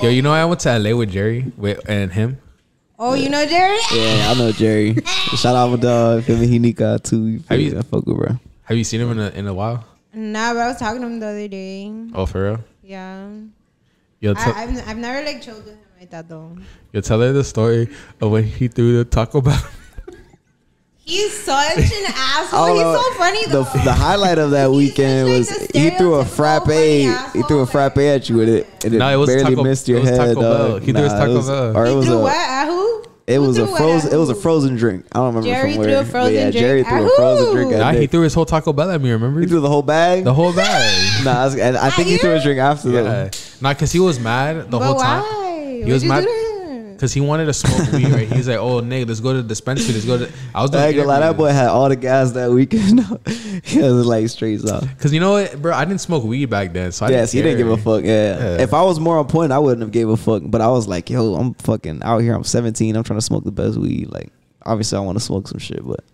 Yo, you know I went to LA with Jerry with, and him. Oh, you know Jerry? Yeah, I know Jerry. Shout out my dog. Feel me? He Nika too. Have you- I fuck with bro. Have you seen him in a in a while? Nah, but I was talking to him the other day. Oh, for real? Yeah. You'll tell, I, I've, I've never like chilled with him like that though. you'll tell her the story of when he threw the Taco Bell. He's such an asshole. don't He's know. so funny The though. the highlight of that weekend such, was like, he threw a frappe. He threw a frappe at you with it, and it No, it was barely Taco- missed your it was head. Taco Bell. dog. He threw his Nah, it Taco was- Bell. Or it He was threw a what at who? it Who was a frozen. at It was a frozen drink. I don't remember Jerry from threw where. a frozen yeah, drink Jerry at threw a frozen drink. At nah, he threw his whole Taco Bell at me. Remember? He threw the whole bag. the whole bag. Nah, I, was- and I think he threw his drink after Yeah. that. Not because he was mad the But whole time. why? He was What'd you mad do to him? Because he wanted to smoke weed. Right? He's like, "Oh, nigga, let's go to the dispensary. Let's go to." I was doing I ain't gonna lie, that boy had all the gas that weekend. he was like straight off. Cause you know what, bro? I didn't smoke weed back then, so I Yes, he didn't didn't give a fuck. Yeah. Yeah. If I was more on point, I wouldn't have gave a fuck. But I was like, yo, I'm fucking out here. I'm 17. I'm trying to smoke the best weed. Like, obviously, I want to smoke some shit, but